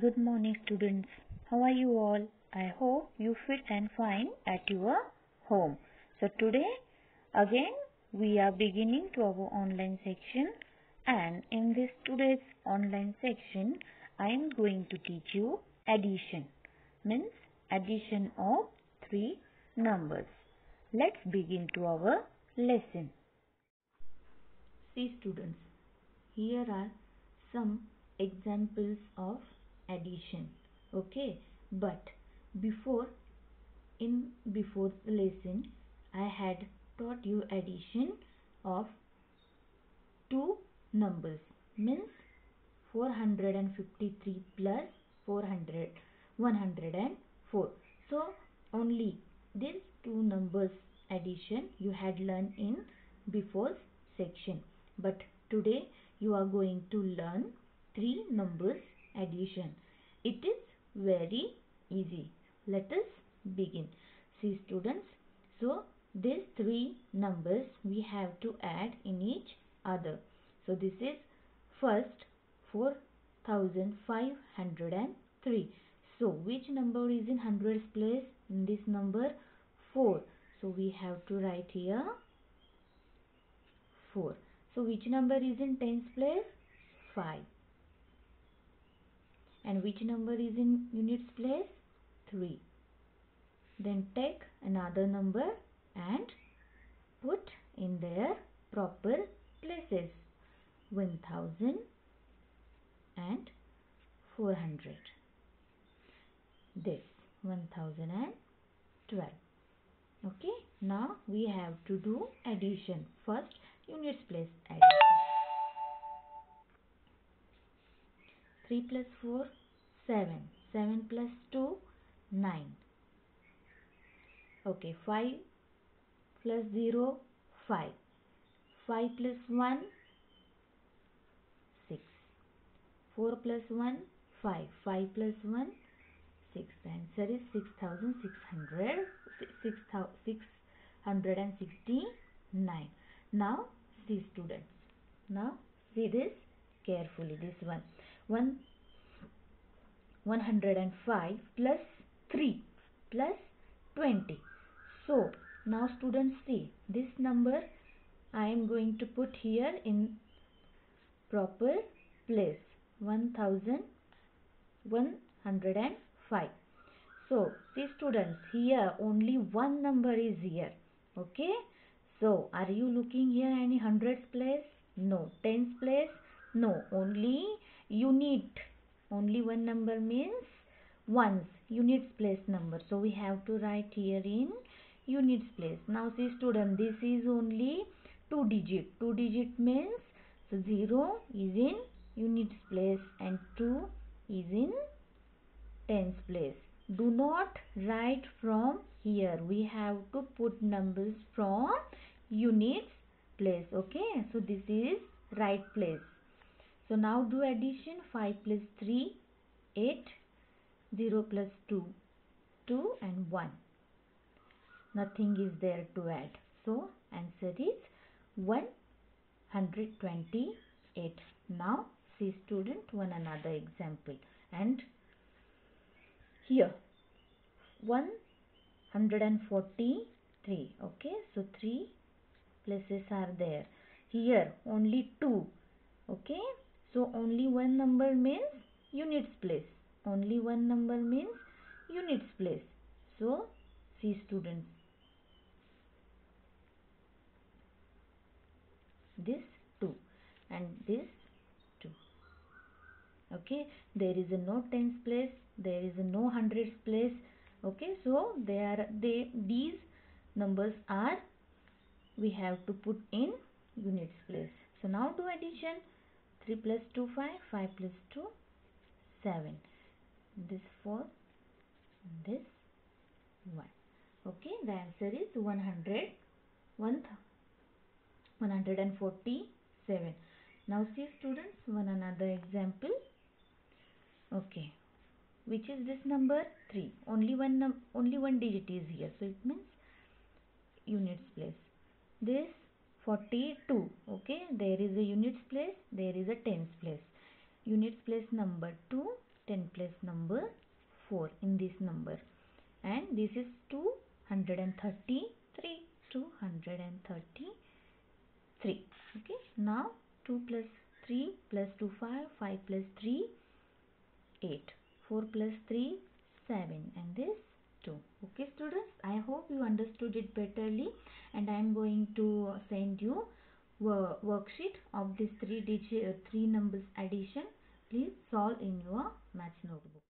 Good morning, students. How are you all? I hope you fit and fine at your home. So today, again, we are beginning to our online section, and in this today's online section, I am going to teach you addition, means addition of three numbers. Let's begin to our lesson. See, students, here are some examples of addition okay? But before in before lesson i had taught you addition of two numbers means 453 plus 400 104 so only these two numbers addition you had learned in before section. But today you are going to learn three numbers addition. It is very easy. Let us begin. See students, so these three numbers we have to add in each other. So this is first 4503. So which number is in hundreds place in this number 4. So we have to write here 4. So which number is in tens place 5 and which number is in units place? 3 then take another number and put in their proper places. 1000 and 400 this 1012 okay? Now we have to do addition. First plus 4 7 7 plus 2 9 okay 5 plus 0 5 5 plus 1 6 4 plus 1 5 5 plus 1 6 the answer is 6600 669 now see students. Now see this carefully this one. 1 105 plus 3 plus 20 so now students see this number I am going to put here in proper place 1105 so see students here only one number is here okay? So are you looking here any hundreds place? No. Tens place? No. Only unit only one number means ones units place number. So we have to write here in units place. Now see student this is only two digit. Two digit means so 0 is in units place and 2 is in tens place. Do not write from here. We have to put numbers from units place. Okay? So this is right place so now do addition 5 plus 3 8 0 plus 2 2 and 1. Nothing is there to add. So answer is 128. Now see student one another example and here 143 okay so 3 places are there here only 2 okay so only one number means units place. Only one number means units place. So see students. This 2 and this 2. Okay. There is a no tens place. There is a no hundreds place. Okay. So they are they these numbers are we have to put in units place. So now do addition 3 plus 2 5 5 plus 2 7 this 4 this 1 okay the answer is 100 147 now see students one another example. Okay which is this number? 3 only one only one digit is here. So it means units place. This 42 okay? There is a units place there is a tens place. Units place number 2 10 place number 4 in this number. And this is 233 233 okay? Now 2 plus 3 plus 2 5 5 plus 3 8 4 plus 3 7 and this 2 okay students i hope you understood it betterly and i am going to send you worksheet of this three digit three numbers addition. Please solve in your maths notebook